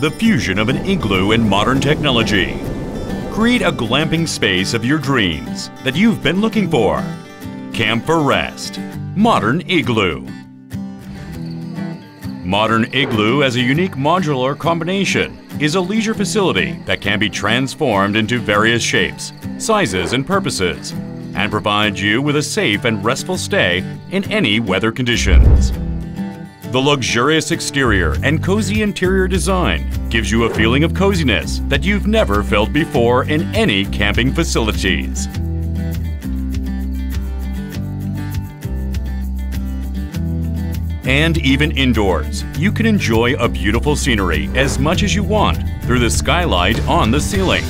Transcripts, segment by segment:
the fusion of an igloo and modern technology. Create a glamping space of your dreams that you've been looking for. Camp for Rest. Modern Igloo. Modern Igloo as a unique modular combination is a leisure facility that can be transformed into various shapes, sizes, and purposes, and provides you with a safe and restful stay in any weather conditions. The luxurious exterior and cozy interior design gives you a feeling of coziness that you've never felt before in any camping facilities. And even indoors, you can enjoy a beautiful scenery as much as you want through the skylight on the ceiling.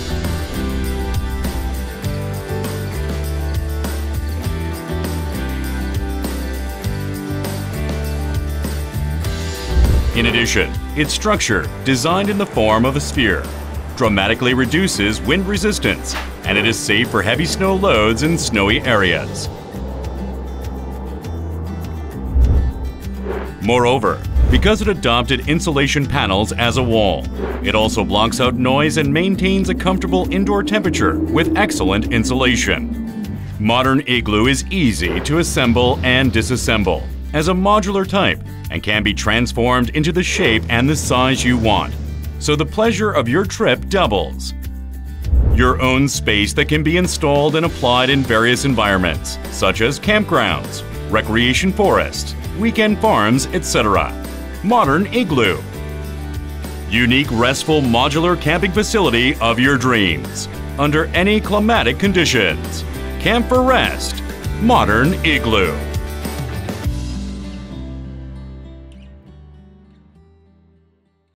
In addition, its structure, designed in the form of a sphere, dramatically reduces wind resistance and it is safe for heavy snow loads in snowy areas. Moreover, because it adopted insulation panels as a wall, it also blocks out noise and maintains a comfortable indoor temperature with excellent insulation. Modern Igloo is easy to assemble and disassemble as a modular type and can be transformed into the shape and the size you want, so the pleasure of your trip doubles. Your own space that can be installed and applied in various environments, such as campgrounds, recreation forests, weekend farms, etc. Modern Igloo. Unique, restful, modular camping facility of your dreams, under any climatic conditions. Camp for Rest. Modern Igloo.